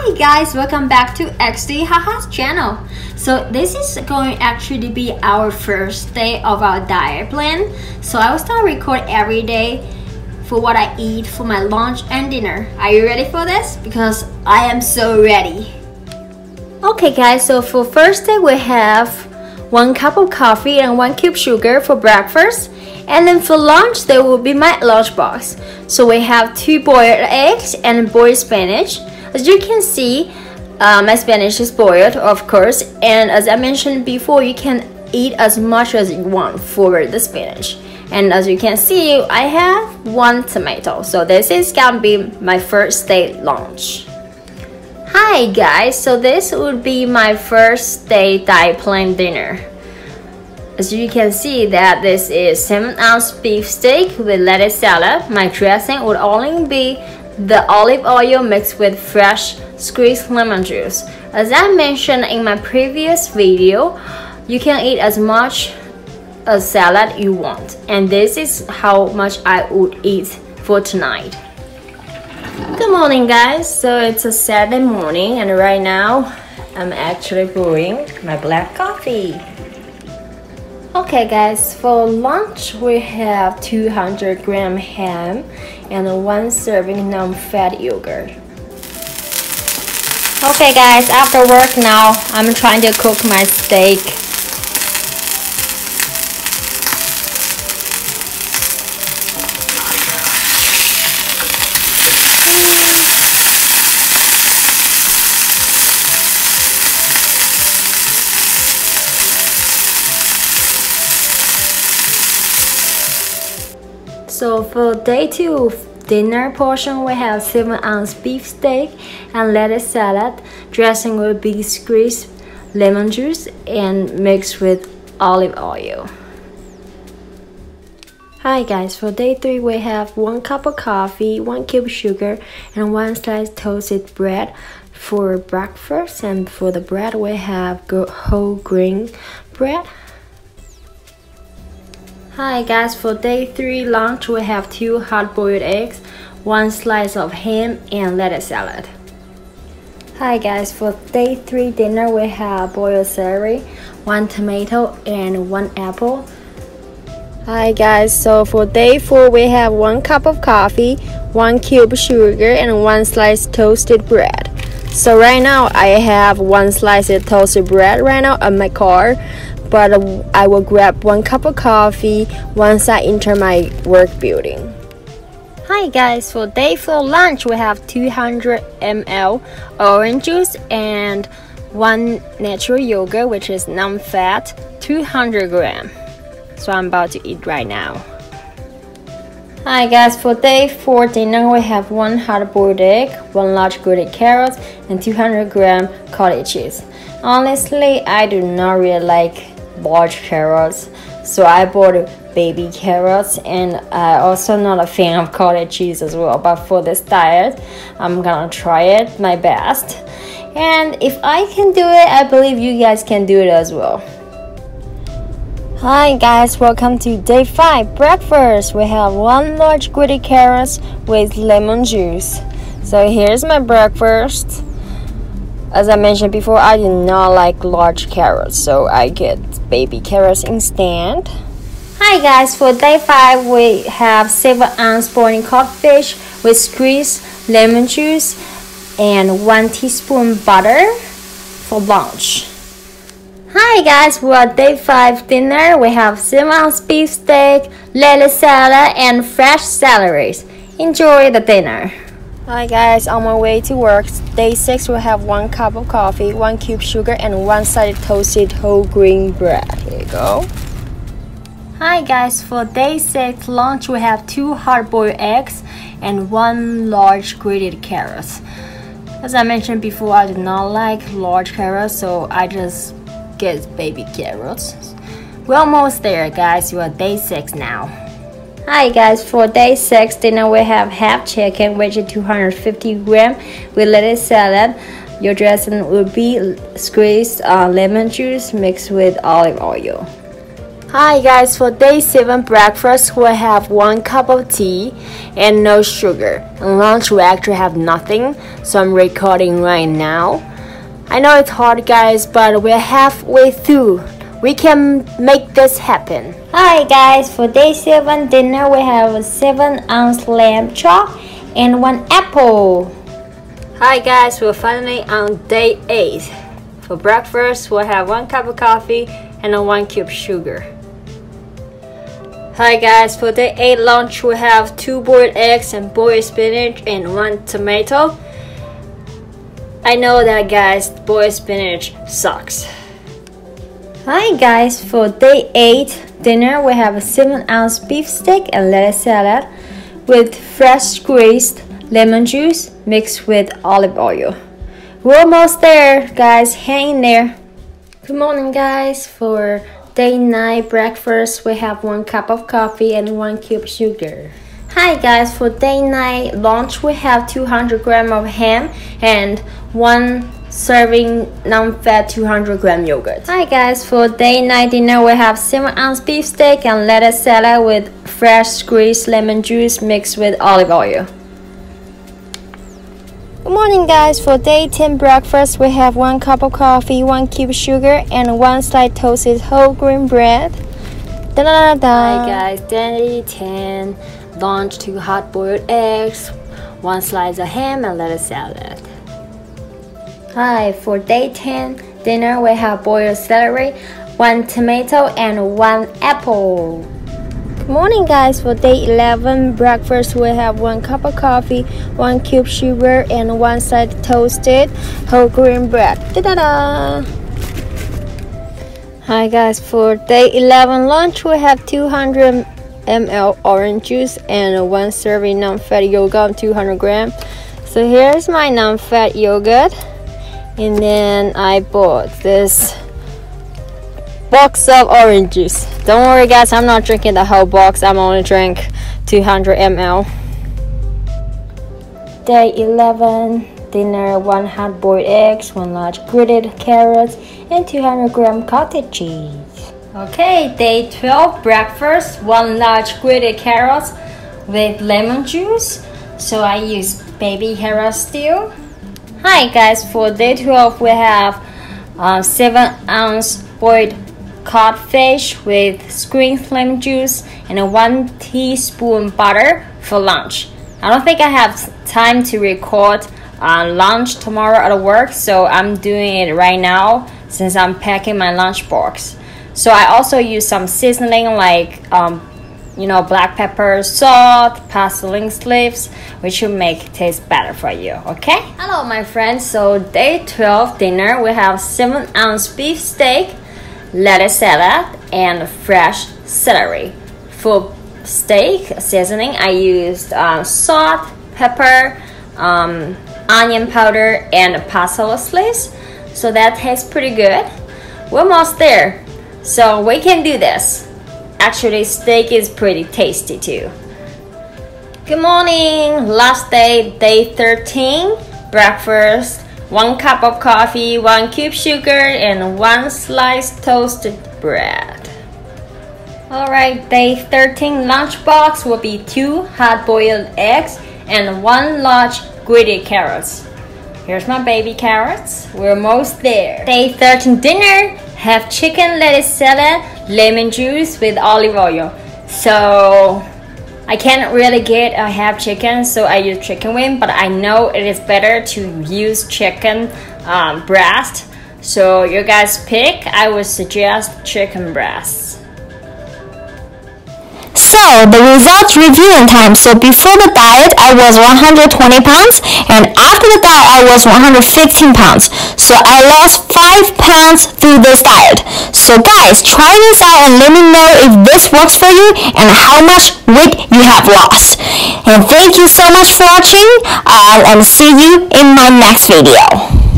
Hi guys, welcome back to XD Haha's channel. So this is going actually to be our first day of our diet plan. So I will start record every day for what I eat for my lunch and dinner. Are you ready for this? Because I am so ready. Okay guys, so for first day we have one cup of coffee and one cube sugar for breakfast. And then for lunch, there will be my lunch box. So we have two boiled eggs and boiled spinach. As you can see, uh, my spinach is boiled, of course. And as I mentioned before, you can eat as much as you want for the spinach. And as you can see, I have one tomato. So this is gonna be my first day lunch. Hi guys, so this would be my first day diet plan dinner. As you can see that this is 7 ounce beef steak with lettuce salad. My dressing would only be the olive oil mixed with fresh squeezed lemon juice. As I mentioned in my previous video, you can eat as much a salad you want. And this is how much I would eat for tonight. Good morning guys, so it's a Saturday morning and right now I'm actually brewing my black coffee. Okay guys, for lunch we have 200 gram ham and one serving non-fat yogurt. Okay guys, after work now, I'm trying to cook my steak. So for day two dinner portion, we have 7 ounce beef steak and lettuce salad. Dressing will be squeezed lemon juice and mixed with olive oil. Hi guys, for day 3 we have 1 cup of coffee, 1 cube sugar and 1 slice toasted bread for breakfast and for the bread we have whole grain bread Hi guys, for day 3 lunch we have 2 hard-boiled eggs, 1 slice of ham and lettuce salad. Hi guys, for day 3 dinner we have boiled celery, 1 tomato and 1 apple. Hi guys, so for day 4 we have 1 cup of coffee, 1 cube sugar and 1 slice toasted bread. So right now I have 1 slice of toasted bread right now on my car but I will grab one cup of coffee once I enter my work building. Hi guys, for day 4 lunch we have 200 ml orange juice and one natural yogurt which is non-fat 200 gram. So I'm about to eat right now. Hi guys, for day 4 dinner we have one hard-boiled egg, one large grated carrot and 200 gram cottage cheese. Honestly, I do not really like large carrots. So I bought baby carrots and I also not a fan of cottage cheese as well. But for this diet, I'm gonna try it my best. And if I can do it, I believe you guys can do it as well. Hi guys, welcome to day 5 breakfast. We have one large grated carrots with lemon juice. So here's my breakfast. As I mentioned before, I do not like large carrots, so I get baby carrots instead. Hi guys, for day 5 we have 7 ounce boiling codfish with squeezed lemon juice and 1 teaspoon butter for lunch. Hi guys, we for day 5 dinner we have 7 ounce beef steak, lettuce salad and fresh celeries. Enjoy the dinner. Hi guys, on my way to work. Day 6 we'll have 1 cup of coffee, 1 cube sugar and 1 side toasted whole grain bread. Here you go. Hi guys, for day 6 lunch we have 2 hard-boiled eggs and 1 large grated carrots. As I mentioned before, I do not like large carrots, so I just get baby carrots. We're almost there guys, you are day 6 now. Hi guys, for day 6 dinner we have half chicken which is 250 gram with lettuce salad. Your dressing will be squeezed uh, lemon juice mixed with olive oil. Hi guys, for day 7 breakfast we have 1 cup of tea and no sugar. And lunch we actually have nothing, so I'm recording right now. I know it's hard guys, but we're halfway through. We can make this happen. Hi guys, for day 7 dinner we have a 7 ounce lamb chop and 1 apple. Hi guys, we're finally on day 8. For breakfast we'll have 1 cup of coffee and a 1 cube sugar. Hi guys, for day 8 lunch we have 2 boiled eggs and boiled spinach and 1 tomato. I know that guys, boiled spinach sucks. Hi guys, for day 8 dinner we have a 7 ounce beef steak and lettuce salad with fresh squeezed lemon juice mixed with olive oil. We're almost there guys, hang in there. Good morning guys, for Day night breakfast, we have one cup of coffee and one cube sugar. Hi guys, for day night lunch, we have 200 gram of ham and one serving non-fat 200 gram yogurt. Hi guys, for day night dinner, we have 7 ounce beef steak and lettuce salad with fresh squeezed lemon juice mixed with olive oil. Good morning guys, for day 10 breakfast we have 1 cup of coffee, 1 cube sugar and 1 slice toasted whole grain bread. Da -da -da Hi guys, day 10 lunch 2 hot boiled eggs, 1 slice of ham and lettuce salad. Hi, for day 10 dinner we have boiled celery, 1 tomato and 1 apple. Good Morning guys, for day 11 breakfast we have 1 cup of coffee, 1 cube sugar and 1 side toasted whole grain bread. Da -da -da. Hi guys, for day 11 lunch we have 200 ml orange juice and 1 serving non-fat yogurt 200 gram. So here's my non-fat yogurt and then I bought this box of orange juice. Don't worry guys, I'm not drinking the whole box. I'm only drink 200 ml. Day 11, dinner, 1 hard-boiled eggs, 1 large grated carrots, and 200 gram cottage cheese. Okay, day 12, breakfast, 1 large grated carrots with lemon juice. So I use baby carrot still. Hi guys, for day 12 we have uh, 7 ounce boiled codfish with squeezed lemon juice and one teaspoon butter for lunch. I don't think I have time to record uh, lunch tomorrow at work, so I'm doing it right now since I'm packing my lunch box. So I also use some seasoning like um, you know black pepper, salt, parsley leaves, which will make taste better for you. Okay? Hello, my friends. So day 12 dinner, we have seven ounce beef steak lettuce salad, and fresh celery. For steak seasoning, I used uh, salt, pepper, um, onion powder, and parsley leaves. So that tastes pretty good. We're almost there. So we can do this. Actually, steak is pretty tasty too. Good morning! Last day, day 13, breakfast, 1 cup of coffee, 1 cube sugar, and 1 slice toasted bread. Alright, day 13 lunchbox will be 2 hard-boiled eggs and 1 large grated carrots. Here's my baby carrots. We're almost there. Day 13 dinner, have chicken lettuce salad, lemon juice with olive oil. So I can't really get a half chicken, so I use chicken wing, but I know it is better to use chicken um, breast. So you guys pick, I would suggest chicken breast. So the results reviewing time. So before the diet, I was 120 pounds, and after the diet, I was 115 pounds. So I lost 5 pounds through this diet. So guys, try this out and let me know if this works for you and how much weight you have lost. And thank you so much for watching, uh, and see you in my next video.